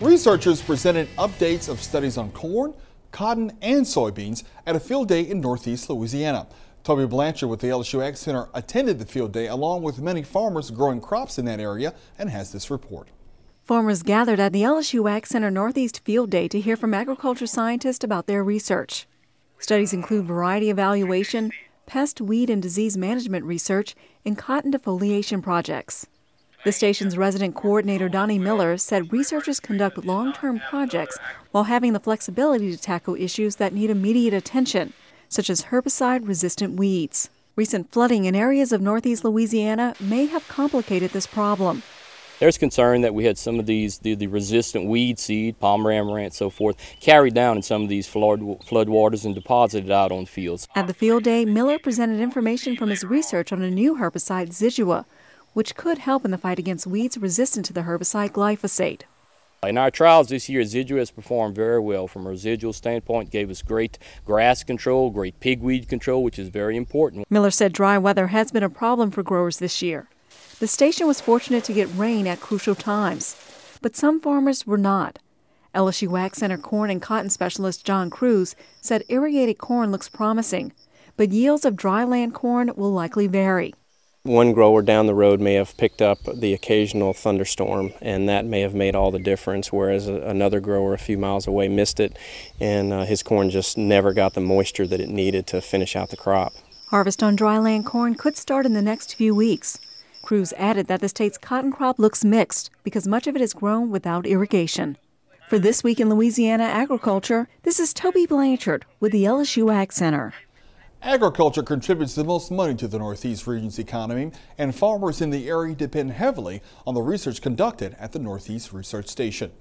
Researchers presented updates of studies on corn, cotton, and soybeans at a field day in Northeast Louisiana. Tobie Blanchard with the LSU Ag Center attended the field day along with many farmers growing crops in that area and has this report. Farmers gathered at the LSU Ag Center Northeast Field Day to hear from agriculture scientists about their research. Studies include variety evaluation, pest, weed, and disease management research, and cotton defoliation projects. The station's resident coordinator, Donnie Miller, said researchers conduct long term projects while having the flexibility to tackle issues that need immediate attention, such as herbicide resistant weeds. Recent flooding in areas of northeast Louisiana may have complicated this problem. There's concern that we had some of these, the, the resistant weed seed, palmer amaranth, so forth, carried down in some of these flood, flood waters and deposited out on fields. At the field day, Miller presented information from his research on a new herbicide, Zidua, which could help in the fight against weeds resistant to the herbicide glyphosate. In our trials this year, Zidua has performed very well from a residual standpoint, gave us great grass control, great pigweed control, which is very important. Miller said dry weather has been a problem for growers this year. The station was fortunate to get rain at crucial times, but some farmers were not. LSU Ag Center corn and cotton specialist John Kruse said irrigated corn looks promising, but yields of dryland corn will likely vary. One grower down the road may have picked up the occasional thunderstorm, and that may have made all the difference, whereas another grower a few miles away missed it, and uh, his corn just never got the moisture that it needed to finish out the crop. Harvest on dryland corn could start in the next few weeks. Kruse added that the state's cotton crop looks mixed because much of it is grown without irrigation. For This Week in Louisiana Agriculture, this is Tobie Blanchard with the LSU Ag Center. Agriculture contributes the most money to the Northeast region's economy, and farmers in the area depend heavily on the research conducted at the Northeast Research Station.